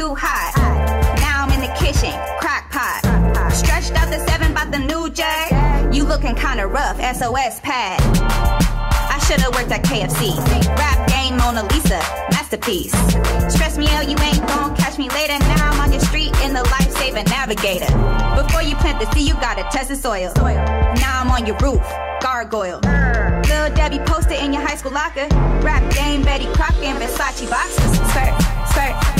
too hot. Now I'm in the kitchen, crock pot. Stretched out the seven, bought the new J. You looking kinda rough, SOS pad. I should've worked at KFC. Rap game Mona Lisa, masterpiece. Stress me out, you ain't gon' catch me later. Now I'm on your street in the lifesaver navigator. Before you plant the seed, you gotta test the soil. Now I'm on your roof, gargoyle. Lil Debbie posted in your high school locker. Rap game, Betty Crocker and Versace boxes. Stay, stay,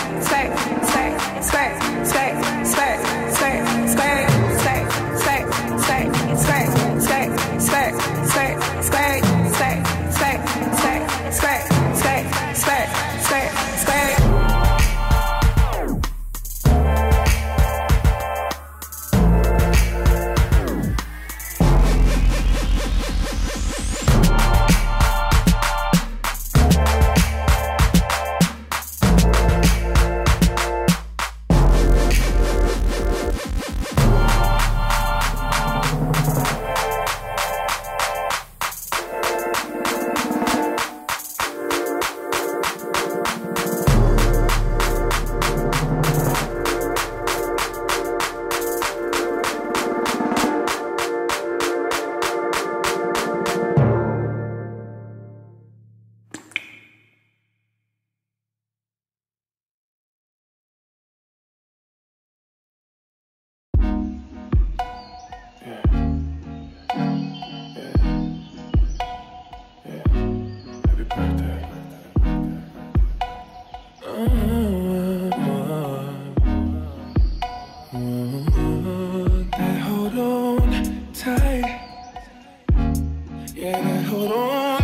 Yeah, hold on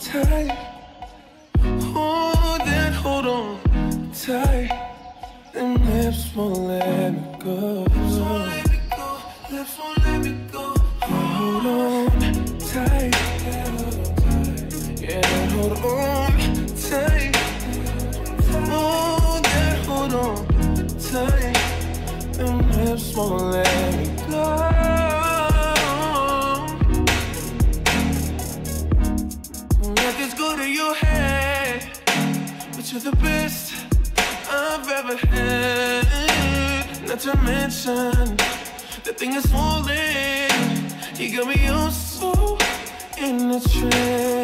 tight. Oh, that hold on tight. Them lips won't let me go. Lips won't let me go. Lips won't let me go. Hold on tight. Yeah, hold on tight. Oh, that hold on tight. Them lips won't let best I've ever had. Not to mention, the thing is falling. You got me all so in the trance.